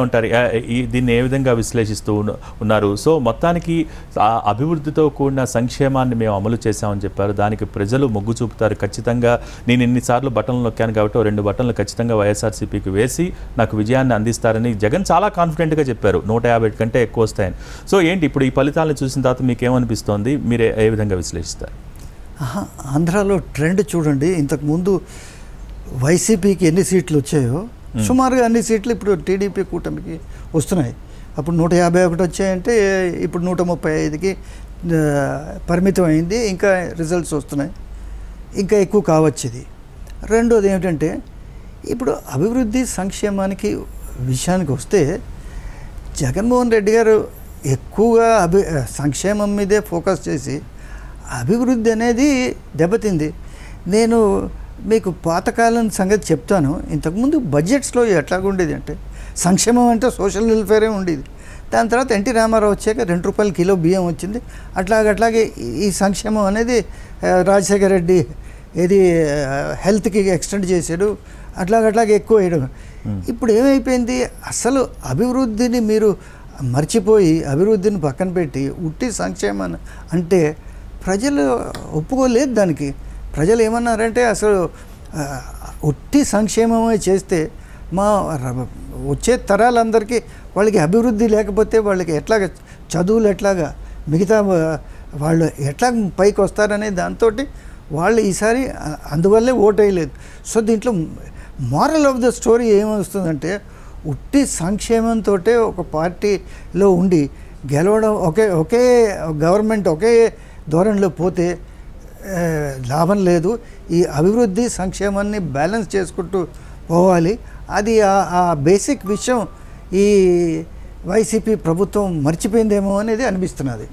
ఉంటారు. దీన్ని ఏ విధంగా విశ్లేషిస్తూ ఉన్నారు? సో మొత్తానికి అభివృద్ధితో కూడిన సంక్షేమాన్ని మేము అమలు చేశామని చెప్పారు. దానికి ప్రజలు మొగ్గు చూపుతారు. ఖచ్చితంగా నేను ఎన్నిసార్లు బటన్లు నొక్కాను కాబట్టి రెండు బటన్లు ఖచ్చితంగా వైఎస్ఆర్సీపీకి వేసి నాకు విజయాన్ని అందిస్తారని జగన్ చాలా కాన్ఫిడెంట్గా చెప్పారు. నూట యాభై కంటే ఎక్కువ వస్తాయని. సో ఏంటి ఇప్పుడు ఈ ఫలితాలను చూసిన తర్వాత మీకు ఏమనిపిస్తోంది మీరు ఏ- విధంగా విశ్లేషిస్తారు? ఆంధ్రాలో ట్రెండ్ చూడండి. ఇంతకుముందు వైసీపీకి ఎన్ని సీట్లు వచ్చాయో సుమారుగా అన్ని సీట్లు ఇప్పుడు టీడీపీ కూటమికి వస్తున్నాయి. అప్పుడు నూట యాభై ఒకటి వచ్చాయంటే ఇప్పుడు నూట ముప్పై ఐదుకి పరిమితం అయింది. ఇంకా రిజల్ట్స్ వస్తున్నాయి. ఇంకా ఎక్కువ కావచ్చు ఇది. రెండోది ఏమిటంటే ఇప్పుడు అభివృద్ధి సంక్షేమానికి విషయానికి వస్తే జగన్మోహన్ రెడ్డి గారు ఎక్కువగా అభి సంక్షేమం మీదే ఫోకస్ చేసి అభివృద్ధి అనేది దెబ్బతింది. నేను మీకు పాతకాలం సంగతి చెప్తాను. ఇంతకుముందు బడ్జెట్స్లో ఎట్లాగుండేది అంటే సంక్షేమం అంటే సోషల్ వెల్ఫేరే ఉండేది. దాని తర్వాత ఎన్టీ రామారావు వచ్చాక రెండు రూపాయల కిలో బియ్యం వచ్చింది. అట్లాగే అట్లాగే ఈ- సంక్షేమం అనేది రాజశేఖర రెడ్డి ఏది హెల్త్కి ఎక్స్టెండ్ చేశాడు. అట్లాగే అట్లాగే ఎక్కువ వేయడం. ఇప్పుడు ఏమైపోయింది? అసలు అభివృద్ధిని మీరు మర్చిపోయి అభివృద్ధిని పక్కన పెట్టి ఉట్టి సంక్షేమాన్ని అంటే ప్రజలు ఒప్పుకోలేదు దానికి. ప్రజలు ఏమన్నారంటే అసలు ఉట్టి సంక్షేమమే చేస్తే మా వచ్చే తరాలందరికీ వాళ్ళకి అభివృద్ధి లేకపోతే వాళ్ళకి ఎట్లాగ చదువులు ఎట్లాగా మిగతా వాళ్ళు ఎట్లా పైకి వస్తారనే దాంతో వాళ్ళు ఈసారి అందువల్లే ఓటేయలేదు. సో దీంట్లో మారల్ ఆఫ్ ద స్టోరీ ఏమొస్తుందంటే ఉట్టి సంక్షేమంతో ఒక పార్టీలో ఉండి గెలవడం ఒకే ఒకే గవర్నమెంట్ ఒకే ధోరణిలో పోతే లాభం లేదు. ఈ అభివృద్ధి సంక్షేమాన్ని బ్యాలెన్స్ చేసుకుంటూ పోవాలి. అది ఆ- బేసిక్ విషయం ఈ వైసీపీ ప్రభుత్వం మర్చిపోయిందేమో అనేది అనిపిస్తున్నది.